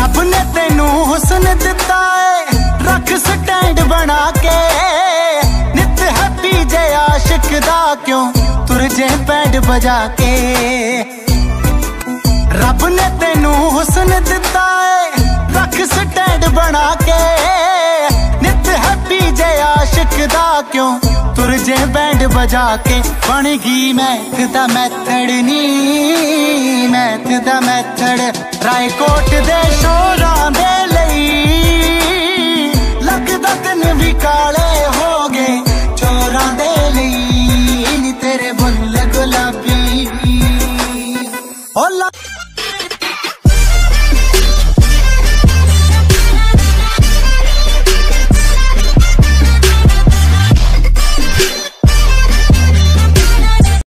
ਰੱਬ ਨੇ ਤੈਨੂੰ ਹੁਸਨ ਦਿੱਤਾ ਏ। ਰੱਖ ਸਟੈਂਡ ਬਣਾ ਕੇ। ਨਿਤ ਹੈਪੀ ਜੇ ਆਸ਼ਿਕ ਦਾ ਕਿਉਂ ਤੁਰ ਜੇ ਪੈਡ ਵਜਾ ਕੇ। ਰੱਬ ਨੇ ਤੈਨੂੰ ਹੁਸਨ ਦਿੱਤਾ ਏ। ਰੱਖ ਸਟੈਂਡ ਬਣਾ ਕੇ। ਨਿਤ ਹੈਪੀ ਜੇ ਆਸ਼ਿਕ ਦਾ ਕਿਉਂ ਤੁਰ ਜੇ ਬੈਂਡ ਵਜਾ ਕੇ। ਬਣ ਗਈ ਮੈਥ ਦਾ ਮੈਥੜ ਨੀ। ਮੈਥ ਦਾ ਮੈਥੜ ਰਾਏਕੋਟ ਦੇ Hola.